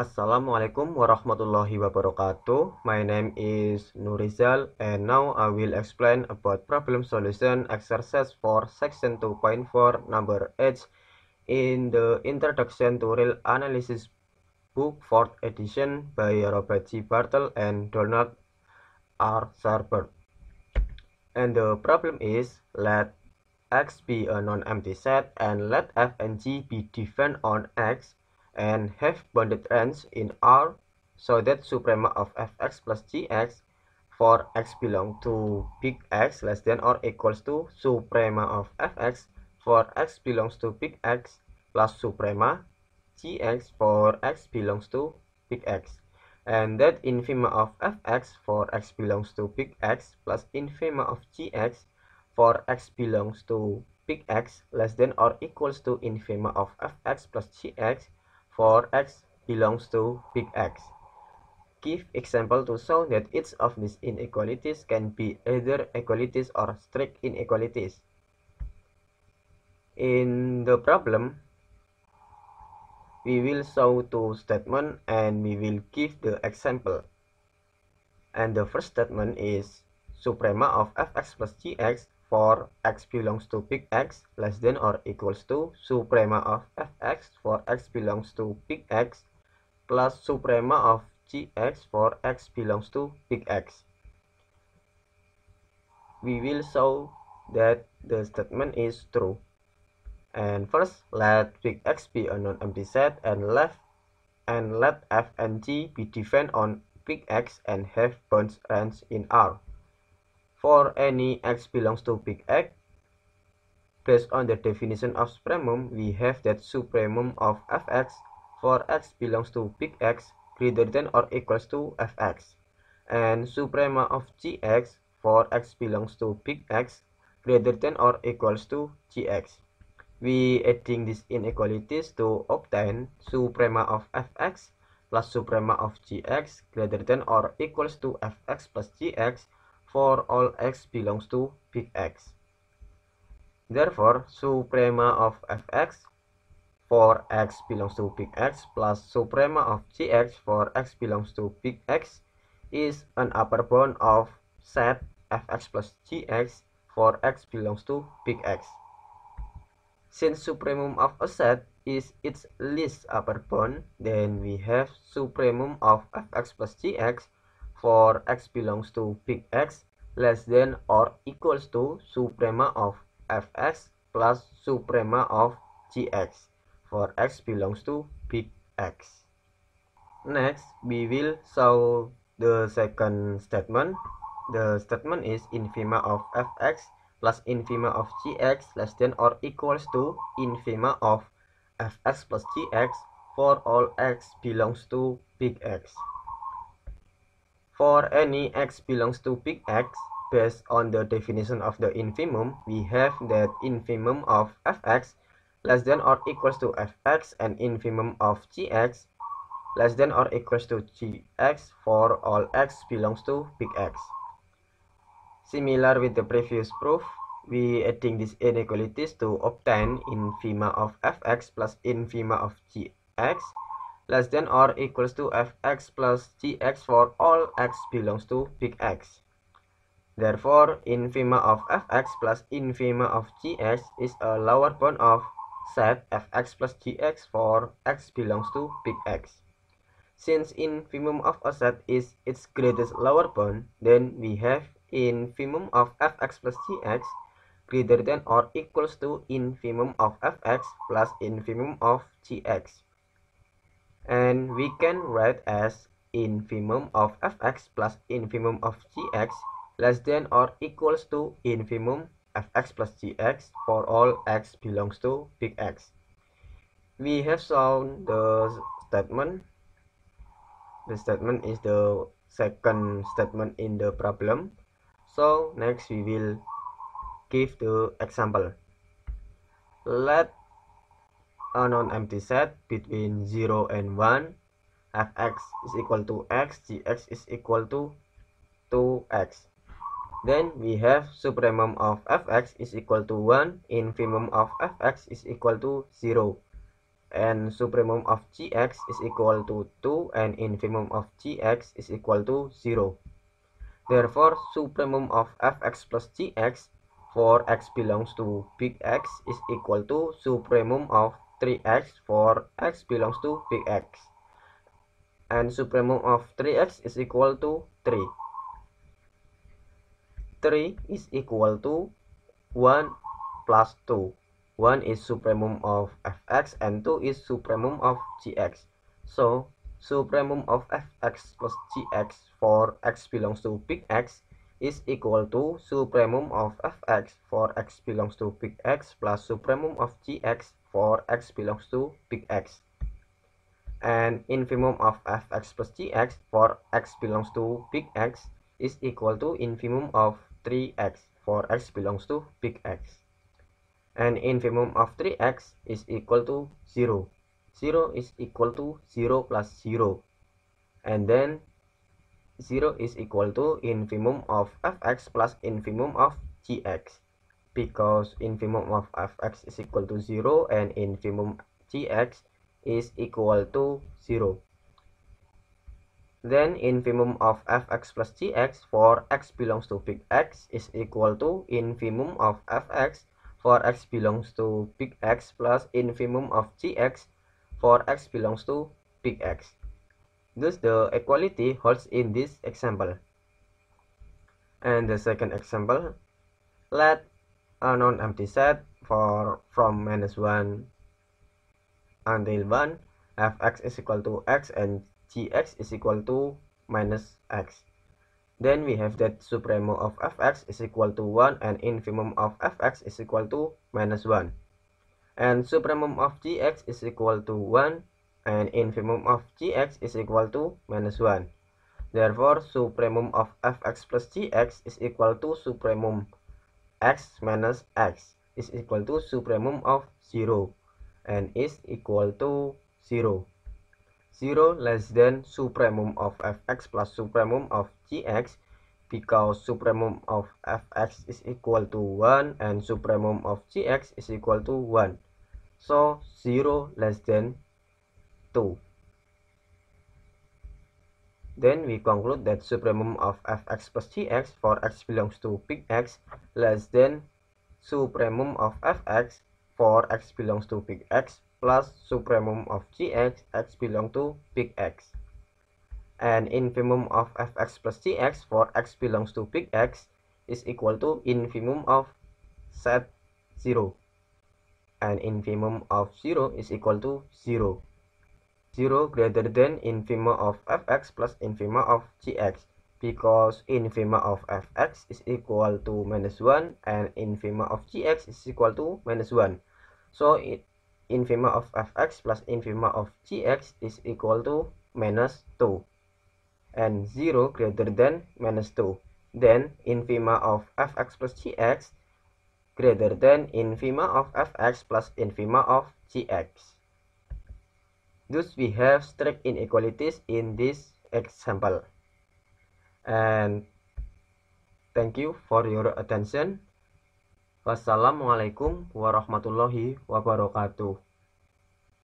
Assalamualaikum warahmatullahi wabarakatuh. My name is Nurizal and now I will explain about problem solution exercise for section 2.4 number 8 in the Introduction to Real Analysis book 4th edition by Robert G. Bartle and Donald R. Sarber. And the problem is let X be a non-empty set and let F and G be defined on X and have bounded range in R so that suprema of fx plus gx for x belong to big X less than or equals to suprema of fx for x belongs to big X plus suprema gx for x belongs to big X. And that infima of fx for x belongs to big X plus infima of gx for x belongs to big X less than or equals to infima of fx plus gx for x belongs to big X. Give example to show that each of these inequalities can be either equalities or strict inequalities. In the problem, we will show two statements and we will give the example. And the first statement is suprema of fx plus gx for x belongs to big X less than or equals to suprema of fx for x belongs to big X plus suprema of gx for x belongs to big X. We will show that the statement is true. And first, let big X be a non-empty set and let and let f and g be defined on big X and have bounds range in R. For any x belongs to big X, based on the definition of supremum, we have that supremum of fx. For x belongs to big X greater than or equals to fx, and suprema of gx for x belongs to big X greater than or equals to gx. We adding these inequalities to obtain suprema of fx plus suprema of gx greater than or equals to fx plus gx for all x belongs to big X. Therefore, suprema of fx for x belongs to big X plus suprema of gx for x belongs to big X is an upper bound of set fx plus gx for x belongs to big X. Since supremum of a set is its least upper bound, then we have supremum of fx plus gx for x belongs to big X less than or equals to suprema of fx plus suprema of gx for x belongs to big X. Next, we will solve the second statement. The statement is infima of fx plus infima of gx less than or equals to infima of fx plus gx for all x belongs to big X. For any x belongs to big X, based on the definition of the infimum, we have that infimum of fx less than or equals to fx and infimum of gx less than or equals to gx for all x belongs to big X. Similar with the previous proof, we adding these inequalities to obtain infima of fx plus infima of gx less than or equals to fx plus gx for all x belongs to big X. Therefore, infima of fx plus infima of gx is a lower bound of set fx plus gx for x belongs to big X. Since infimum of a set is its greatest lower bound, then we have infimum of fx plus gx greater than or equals to infimum of fx plus infimum of gx and we can write as infimum of fx plus infimum of gx less than or equals to infimum fx plus gx for all x belongs to big X. We have shown the statement. The statement is the second statement in the problem. So next we will give the example. Let a non-empty set between 0 and 1 fx is equal to x gx is equal to 2x then we have supremum of fx is equal to 1 infimum of fx is equal to 0 and supremum of gx is equal to 2 and infimum of gx is equal to 0. Therefore, supremum of fx plus gx for x belongs to big X is equal to supremum of 3x for x belongs to big X. And supremum of 3x is equal to 3. 3 is equal to 1 plus 2. 1 is supremum of fx and 2 is supremum of gx. So, supremum of fx plus gx for x belongs to big X is equal to supremum of fx for x belongs to big X plus supremum of gx for x belongs to big X. And infimum of fx plus gx for x belongs to big X is equal to infimum of 3x for x belongs to big X and infimum of 3x is equal to 0. 0 is equal to 0 plus 0 and then 0 is equal to infimum of fx plus infimum of gx because infimum of fx is equal to 0 and infimum gx is equal to 0 then infimum of fx plus gx for x belongs to big X is equal to infimum of fx for x belongs to big X plus infimum of gx for x belongs to big X. Thus the equality holds in this example. And the second example, let a non-empty set for from minus 1 until 1 fx is equal to x and gx is equal to minus x. Then we have that supremum of fx is equal to 1 and infimum of fx is equal to minus 1. And supremum of gx is equal to 1 and infimum of gx is equal to minus 1. Therefore, supremum of fx plus gx is equal to supremum x minus x is equal to supremum of 0 and is equal to 0. 0 less than supremum of fx plus supremum of gx because supremum of fx is equal to 1 and supremum of gx is equal to 1. So 0 less than 2. Then we conclude that supremum of fx plus gx for x belongs to big X less than supremum of fx for x belongs to big X plus supremum of gx x belong to big X. And infimum of fx plus gx for x belongs to big X is equal to infimum of set 0. And infimum of 0 is equal to 0. 0 greater than infima of fx plus infima of gx because infima of fx is equal to minus 1 and infima of gx is equal to minus 1. So it infima of fx plus infima of gx is equal to minus 2 and 0 greater than minus 2 then infima of fx plus gx greater than infima of fx plus infima of gx thus we have strict inequalities in this example and thank you for your attention Wassalamualaikum warahmatullahi wabarakatuh.